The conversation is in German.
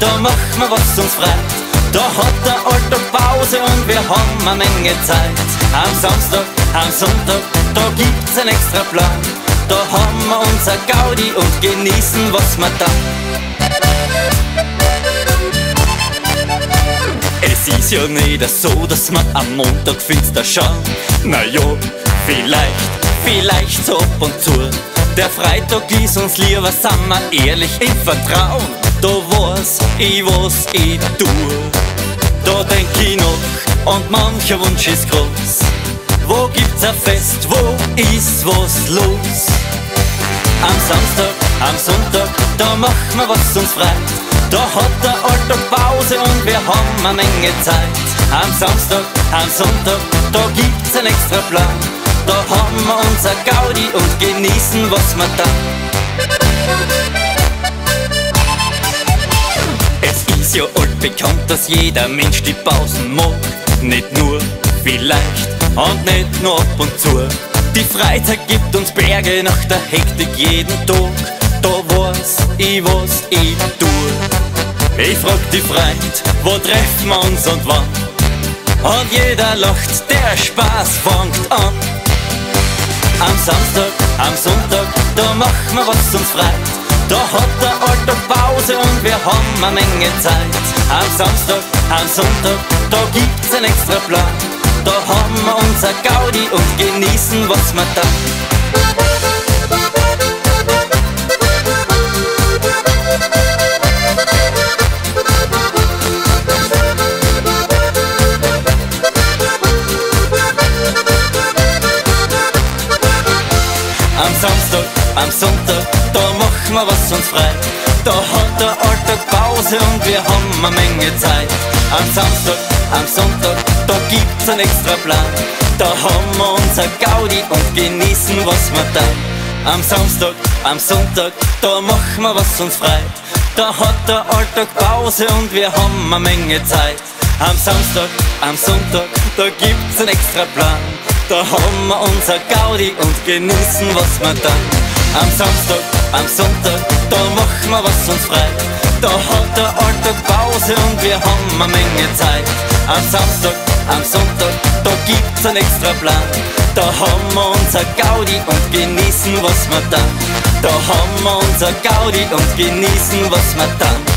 da machen wir was uns freit. Da hat der Alltag Pause und wir haben eine Menge Zeit. Am Samstag, am Sonntag, da gibt's ein extra Plan. Da haben wir unser Gaudi und genießen, was wir da. Es ist ja nicht so, dass man am Montag finster schauen. Na ja, vielleicht, vielleicht so ab und zu. Der Freitag ist uns lieber, sind wir ehrlich im Vertrauen. Da weiß ich, was ich tu. Da denk ich noch und mancher Wunsch ist groß. Wo gibt's ein Fest, wo ist was los? Am Samstag, am Sonntag, da machen wir was uns freit. Da hat der Alltag Pause und wir haben eine Menge Zeit. Am Samstag, am Sonntag, da gibt's ein extra Plan. Da haben wir unser Gaudi und genießen, was wir da. Ja altbekannt, dass jeder Mensch die Pausen mag. Nicht nur, vielleicht und nicht nur ab und zu. Die Freizeit gibt uns Berge nach der Hektik jeden Tag. Da weiß ich, was ich tu. Ich frag die Freund, wo treffen wir uns und wann? Und jeder lacht, der Spaß fängt an. Am Samstag, am Sonntag, da machen wir was uns freit. Da hat der Pause und eine Menge Zeit. Am Samstag, am Sonntag, da gibt's ein extra Plan. Da haben wir unser Gaudi und genießen, was wir da. Am Samstag, am Sonntag, da machen wir was uns frei. Da hat der Alltag Pause und wir haben eine Menge Zeit. Am Samstag, am Sonntag, da gibt's einen extra Plan. Da haben wir unser Gaudi und genießen, was wir da. Am Samstag, am Sonntag, da machen wir was uns frei. Da hat der Alltag Pause und wir haben eine Menge Zeit. Am Samstag, am Sonntag, da gibt's einen extra Plan. Da haben wir unser Gaudi und genießen, was wir dann. Am Samstag, am Sonntag, da machen wir was uns frei. Da hat der Alltag Pause und wir haben eine Menge Zeit. Am Samstag, am Sonntag, da gibt's einen extra Plan. Da haben wir unser Gaudi und genießen, was wir dann. Da haben wir unser Gaudi und genießen, was wir dann.